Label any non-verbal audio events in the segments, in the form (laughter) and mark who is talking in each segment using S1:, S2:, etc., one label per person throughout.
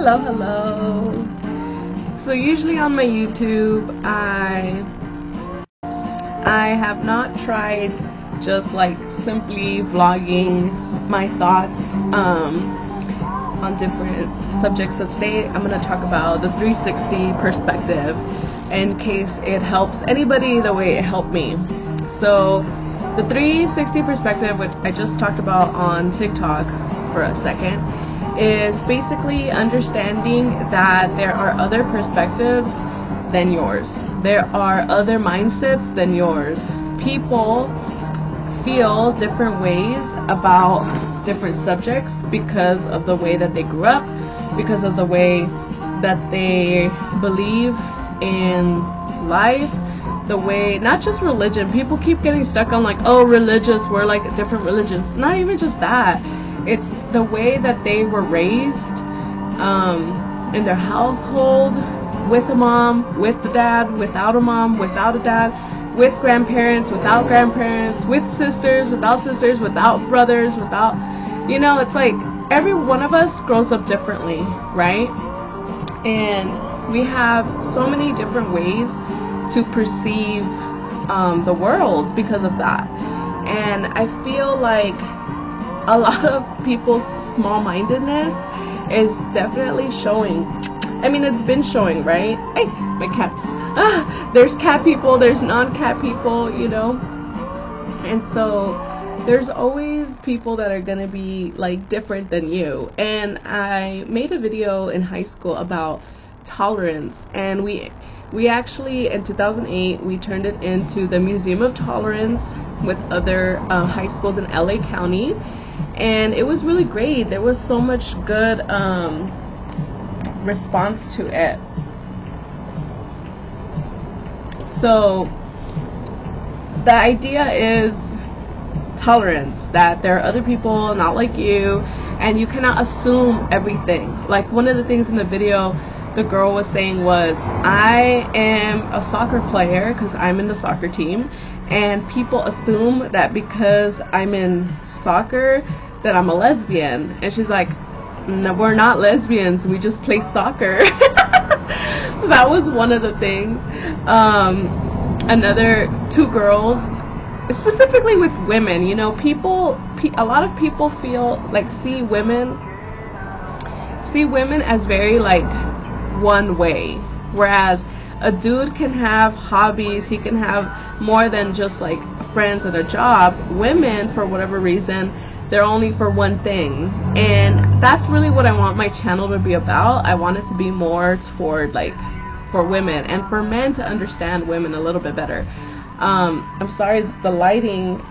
S1: Hello, hello. So usually on my YouTube, I I have not tried just like simply vlogging my thoughts um, on different subjects. So today I'm going to talk about the 360 perspective in case it helps anybody the way it helped me. So the 360 perspective, which I just talked about on TikTok for a second, is basically understanding that there are other perspectives than yours. There are other mindsets than yours. People feel different ways about different subjects because of the way that they grew up, because of the way that they believe in life, the way, not just religion. People keep getting stuck on like, oh, religious, we're like different religions. Not even just that. It's the way that they were raised um, in their household, with a mom, with the dad, without a mom, without a dad, with grandparents, without grandparents, with sisters, without sisters, without brothers, without, you know, it's like every one of us grows up differently, right? And we have so many different ways to perceive um, the world because of that. And I feel like a lot of people's small mindedness is definitely showing. I mean, it's been showing, right? Hey, my cats. Ah, there's cat people, there's non cat people, you know? And so there's always people that are going to be like different than you. And I made a video in high school about tolerance and we we actually in 2008 we turned it into the Museum of Tolerance with other uh, high schools in LA County and it was really great. There was so much good um, response to it. So the idea is tolerance that there are other people not like you and you cannot assume everything. Like one of the things in the video the girl was saying was I am a soccer player because I'm in the soccer team and people assume that because I'm in soccer that I'm a lesbian. And she's like, no, we're not lesbians. We just play soccer. (laughs) so that was one of the things. Um, another two girls, specifically with women. You know, people, a lot of people feel like see women, see women as very like one way, whereas a dude can have hobbies. He can have more than just like friends and a job. Women, for whatever reason they're only for one thing. And that's really what I want my channel to be about. I want it to be more toward like for women and for men to understand women a little bit better. Um, I'm sorry, the lighting,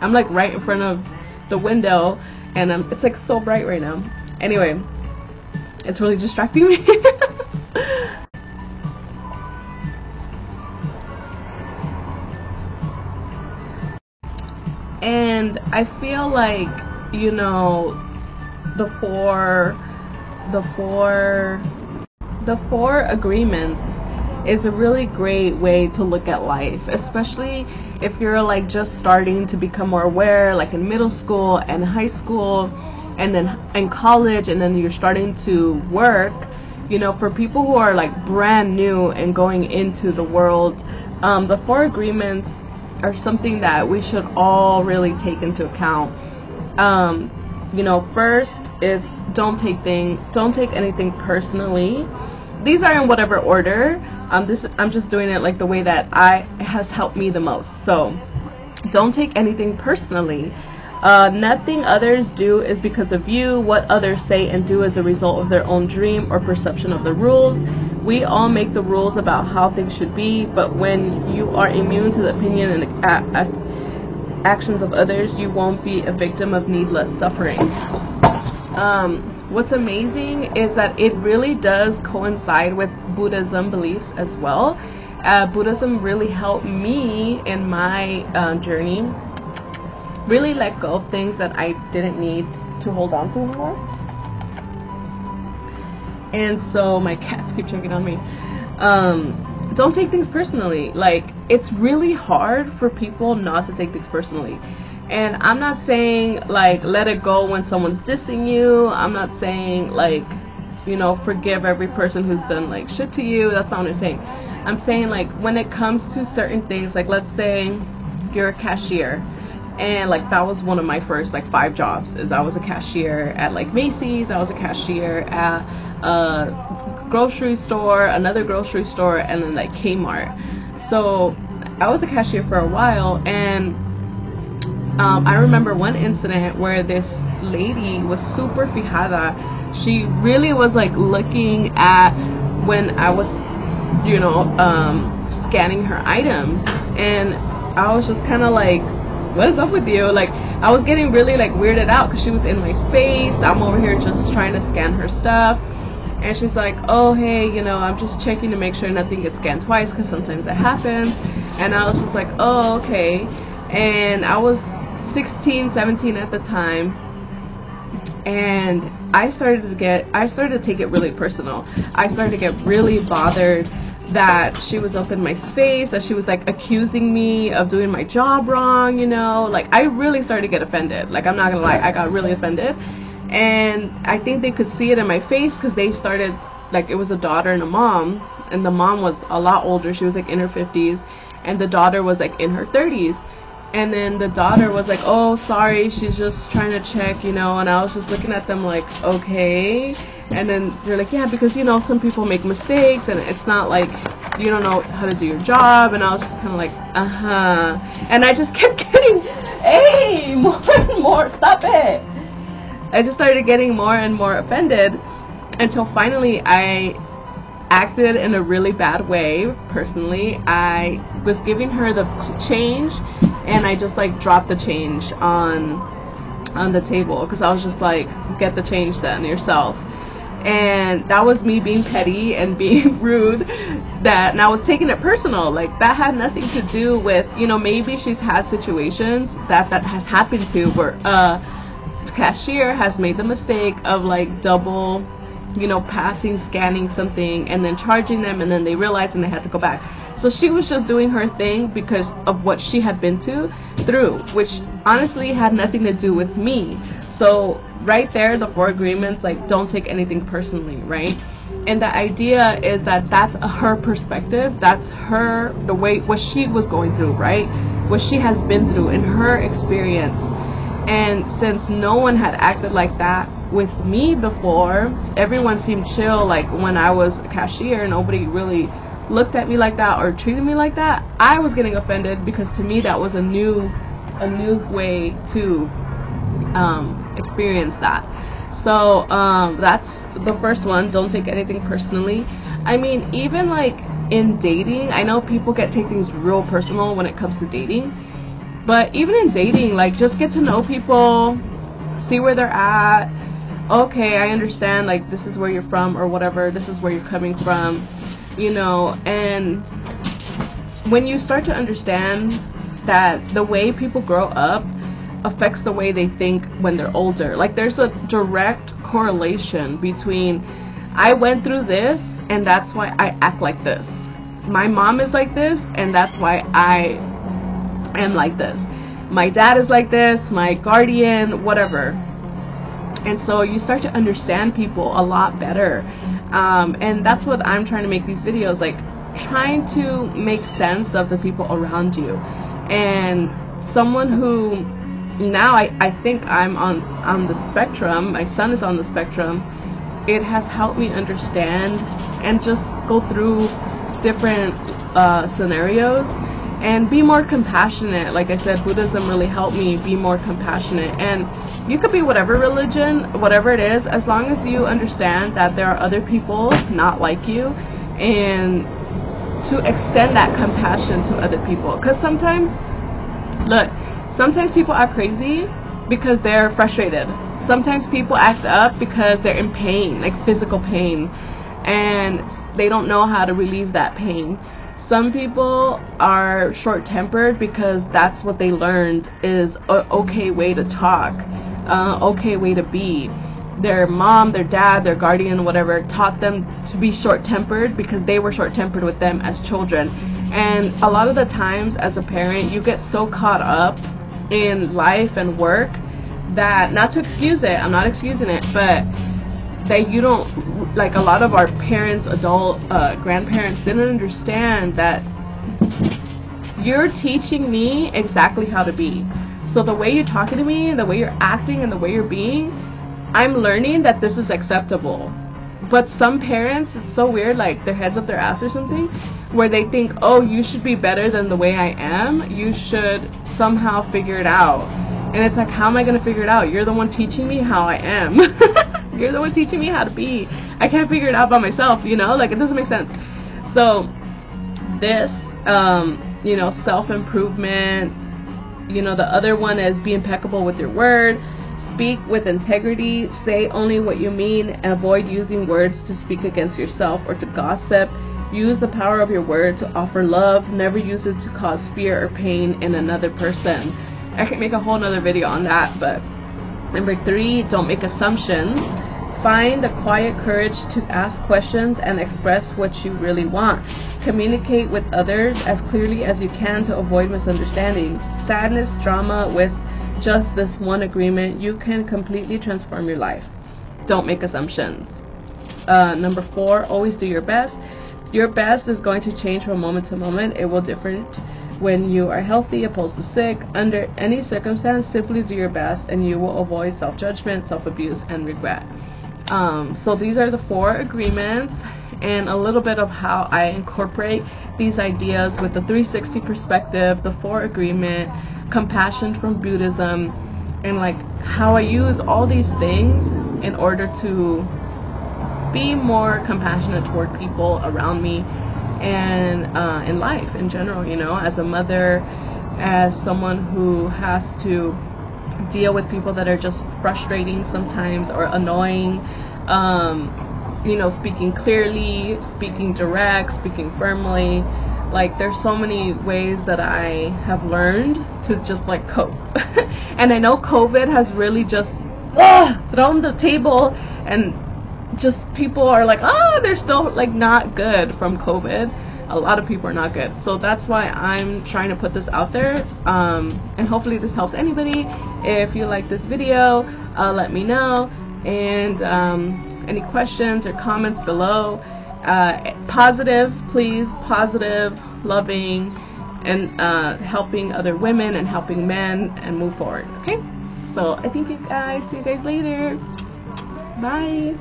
S1: I'm like right in front of the window and it's like so bright right now. Anyway, it's really distracting me. (laughs) and I feel like you know the four the four the four agreements is a really great way to look at life, especially if you're like just starting to become more aware, like in middle school and high school, and then in college, and then you're starting to work. You know, for people who are like brand new and going into the world, um, the four agreements are something that we should all really take into account. Um, you know, first is don't take thing, don't take anything personally. These are in whatever order. Um, this I'm just doing it like the way that I has helped me the most. So, don't take anything personally. Uh, nothing others do is because of you. What others say and do is a result of their own dream or perception of the rules. We all make the rules about how things should be, but when you are immune to the opinion and a- a- actions of others, you won't be a victim of needless suffering. Um, what's amazing is that it really does coincide with Buddhism beliefs as well. Uh, Buddhism really helped me in my uh, journey really let go of things that I didn't need to hold on to anymore. And so my cats (laughs) keep checking on me. Um, don't take things personally. Like, it's really hard for people not to take things personally. And I'm not saying, like, let it go when someone's dissing you. I'm not saying, like, you know, forgive every person who's done like shit to you. That's not what I'm saying. I'm saying like when it comes to certain things, like let's say you're a cashier and like that was one of my first like five jobs is I was a cashier at like Macy's, I was a cashier at a grocery store, another grocery store and then like Kmart. So I was a cashier for a while and um, I remember one incident where this lady was super fijada. She really was like looking at when I was, you know, um, scanning her items, and I was just kind of like, "What is up with you?" Like I was getting really like weirded out because she was in my space. I'm over here just trying to scan her stuff. And she's like, oh, hey, you know, I'm just checking to make sure nothing gets scanned twice because sometimes that happens. And I was just like, oh, okay. And I was 16, 17 at the time. And I started to get, I started to take it really personal. I started to get really bothered that she was up in my face, that she was like accusing me of doing my job wrong, you know. Like, I really started to get offended. Like, I'm not gonna lie, I got really offended. And I think they could see it in my face because they started, like, it was a daughter and a mom. And the mom was a lot older, she was like in her 50s. And the daughter was like in her 30s and then the daughter was like, "Oh, sorry, she's just trying to check, you know." And I was just looking at them like, "Okay." And then they're like, "Yeah, because you know some people make mistakes, and it's not like you don't know how to do your job." And I was just kind of like, "Uh huh." And I just (laughs) kept getting, "Hey, (laughs) more and more, stop it!" I just started getting more and more offended until finally I acted in a really bad way personally. I was giving her the change and I just like dropped the change on on the table because I was just like get the change then yourself. And that was me being petty and being (laughs) rude that and I was taking it personal. Like that had nothing to do with, you know, maybe she's had situations that that has happened to where uh cashier has made the mistake of like double you know, passing, scanning something, and then charging them, and then they realized and they had to go back. So she was just doing her thing because of what she had been to through, which honestly had nothing to do with me. So right there, the four agreements, like don't take anything personally, right? And the idea is that that's her perspective, that's her the way what she was going through, right? What she has been through in her experience. And since no one had acted like that with me before, everyone seemed chill. Like when I was a cashier, nobody really looked at me like that or treated me like that. I was getting offended because to me that was a new, a new way to um, experience that. So um, that's the first one. Don't take anything personally. I mean, even like in dating, I know people get take things real personal when it comes to dating. But even in dating, like just get to know people, see where they're at, okay, I understand, like, this is where you're from or whatever, this is where you're coming from, you know, and when you start to understand that the way people grow up affects the way they think when they're older, like, there's a direct correlation between I went through this and that's why I act like this. My mom is like this and that's why I am like this. My dad is like this, my guardian, whatever and so you start to understand people a lot better um, and that's what i'm trying to make these videos like trying to make sense of the people around you and someone who now I, I think i'm on on the spectrum my son is on the spectrum it has helped me understand and just go through different uh, scenarios and be more compassionate. Like I said, Buddhism really helped me be more compassionate. And you could be whatever religion, whatever it is, as long as you understand that there are other people not like you and to extend that compassion to other people. Because sometimes, look, sometimes people are crazy because they're frustrated. Sometimes people act up because they're in pain, like physical pain, and they don't know how to relieve that pain some people are short tempered because that's what they learned is okay way to talk, uh, okay way to be. Their mom, their dad, their guardian, whatever, taught them to be short tempered because they were short tempered with them as children. And a lot of the times, as a parent, you get so caught up in life and work that, not to excuse it, I'm not excusing it, but that you don't like a lot of our parents adult uh, grandparents didn't understand that you're teaching me exactly how to be. So the way you're talking to me the way you're acting and the way you're being i'm learning that this is acceptable but some parents it's so weird like their heads up their ass or something where they think oh you should be better than the way i am. You should somehow figure it out. And it's like how am i going to figure it out? You're the one teaching me how i am. (laughs) You're the one teaching me how to be. I can't figure it out by myself you know? Like it doesn't make sense. So this um you know self improvement you know the other one is be impeccable with your word Speak with integrity, say only what you mean, and avoid using words to speak against yourself or to gossip. Use the power of your word to offer love, never use it to cause fear or pain in another person. I can make a whole nother video on that, but number three, don't make assumptions. Find the quiet courage to ask questions and express what you really want. Communicate with others as clearly as you can to avoid misunderstandings. Sadness, drama with just this one agreement, you can completely transform your life. Don't make assumptions. Uh, number four, always do your best. Your best is going to change from moment to moment. It will different when you are healthy opposed to sick. Under any circumstance, simply do your best and you will avoid self judgment, self abuse, and regret. Um, so these are the four agreements and a little bit of how I incorporate these ideas with the 360 perspective, the four agreement, compassion from Buddhism and like how I use all these things in order to be more compassionate toward people around me and uh, in life in general, you know, as a mother, as someone who has to deal with people that are just frustrating sometimes or annoying. Um, you know, speaking clearly, speaking direct, speaking firmly, like there's so many ways that I have learned to just like cope. (laughs) and I know COVID has really just uh, thrown the table and just people are like, oh, they're still like not good from COVID. A lot of people are not good. So that's why I'm trying to put this out there. Um, and hopefully this helps anybody. If you like this video, uh, let me know. And um, any questions or comments below uh, positive, please, positive, loving, and uh, helping other women and helping men and move forward. Okay? So I think you guys, see you guys later. Bye.